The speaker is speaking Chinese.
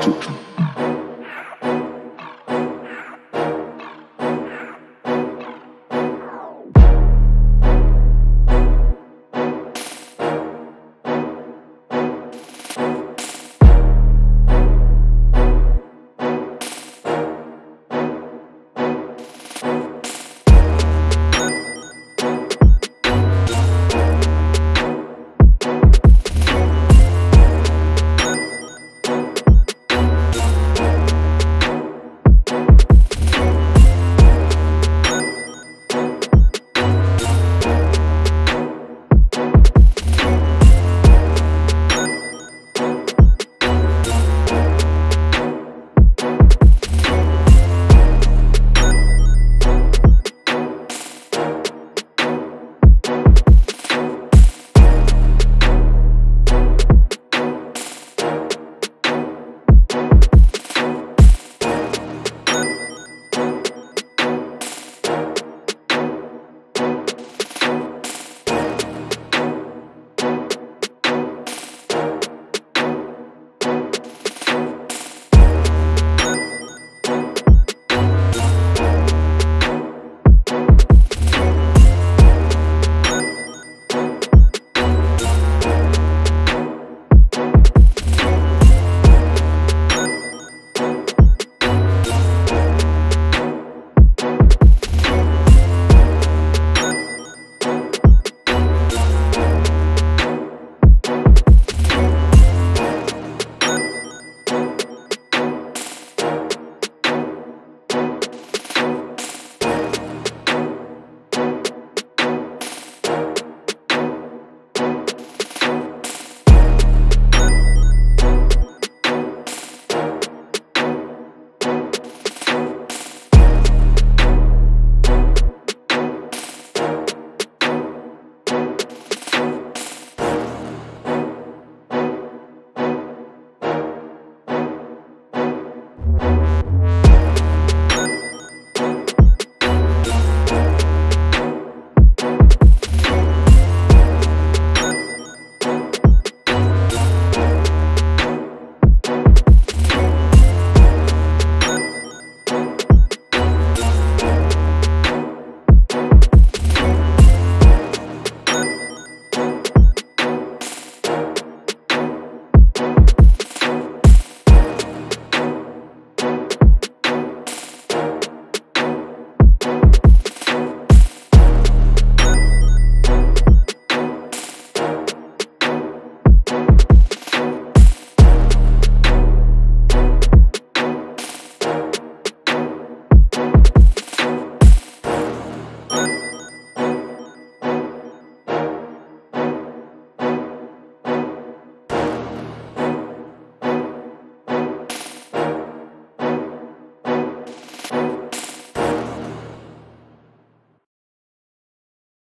Tut.